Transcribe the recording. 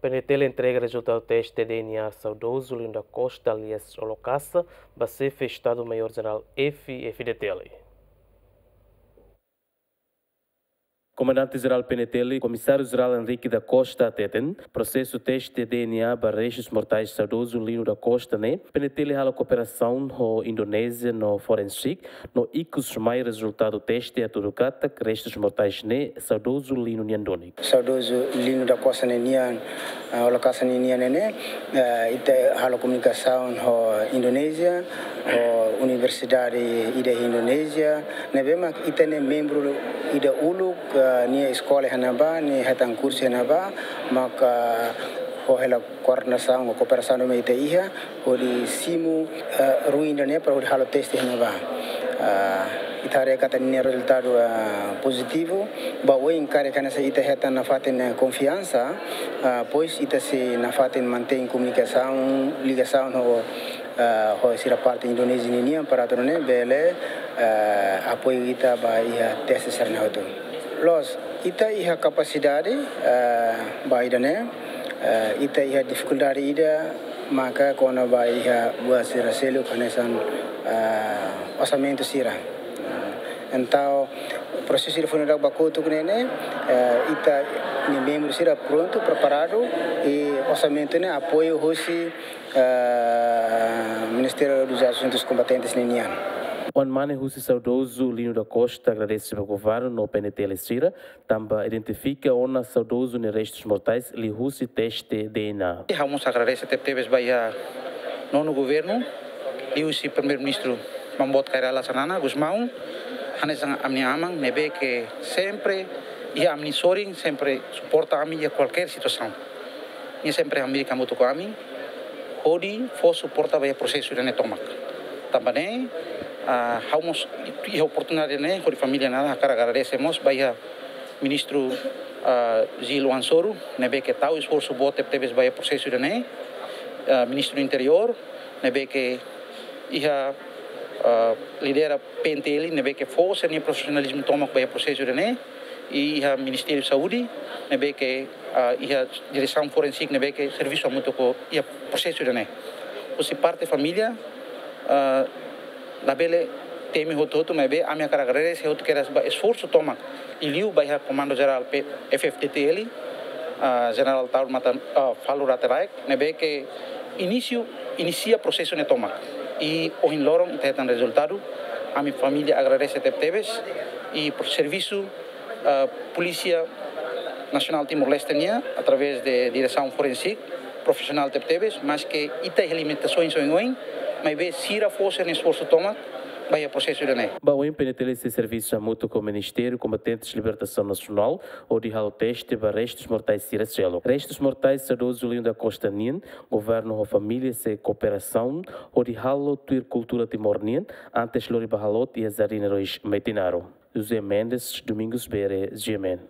PNT entrega resultado do teste DNA saudoso Linda Costa, alias ser festado Maior-General F. FDTL. Comandante-Geral PNTL, Comissário-Geral Henrique da Costa Teten, processo teste DNA para restos mortais saudoso Lino da Costa, né? PNTL hala cooperação no Indonésia no Forensic, no icos mais resultado teste a Turukata, restos mortais né, saudoso Lino Niandoni. Saudoso Lino da Costa né, nian, holocausto né, nian né, ite hala comunicação no Indonésia, no Universidade ida Indonésia, né, bema ite né membro ida uluk ni escola hanaba ni hatang kursi hanaba maka ho hela coordenação ou cooperação no meio iha ho di simu uh, ruinda ne para ho halo teste hanaba uh, itare kata ni resultado uh, positivo ba o encare kana se ita heta na faten confiança uh, pois ita se na faten mantém comunicação ligação ho uh, ho sira parte indonesia ni para torne bele uh, apoio ita ba ia teste serna hotu los ita iha capacidade uh, ba ida ne uh, ita iha dificuldade ida maka kona ba iha buat sira selu kanesan uh, orçamento sira uh, então processo de funeral bakutu nene uh, ita ni membro sira pronto preparado e orçamento ne apoio hoje uh, Ministério dos Assuntos Combatentes neniano One mane husi saudoso Lino da Costa agradece ao governo no PNT Lessira, também identifica ona saudoso ne restos mortais li husi teste DNA. Vamos agradecer a TVs Bahia nono governo, e o primeiro-ministro Mambot Kairala Sanana, Gusmão, Hanesang Amni Amang, nebe que sempre e a Amni Sorin sempre suporta a mim em qualquer situação. E sempre a América muito com a mim, Hodi for suporta o processo de netomak. Também uh, vamos e oportunidade né com a família nada cara agradecemos. Vai a ministro Gil Ansoro nebe que tal esforço bote teve vai processo de né ministro do interior nebe que ia uh, lidera PNTL nebe que força nem profissionalismo toma vai processo de né e a Ministério da Saúde nebe que uh, ia direção forensic nebe que serviço muito com ia processo de né o parte família uh, labele temi hototo mebe ami akara garere se hoto keras ba esforço toma iliu ba comando geral FFTTL uh, general Taur Mata uh, Falu Rateraik nebe que início inicia processo ne toma e o inloron tetan resultado a minha família agradece tepteves e por serviço uh, polícia nacional Timor-Leste através de direção forensic profissional tepteves mas que ita alimentações em mas bem sira força no esforço toma vai a processo de né. Ba o PNTL se serviço a mútuo com o Ministério Combatentes de Libertação Nacional ou de halo teste para restos mortais sira selo. Restos mortais sadoso da Costa Nien, governo ou família se cooperação ou de halo tuir cultura timor-nien, antes Lori Bahalot e Azarina Rois Metinaro. José Mendes, Domingos Bere, Gemen.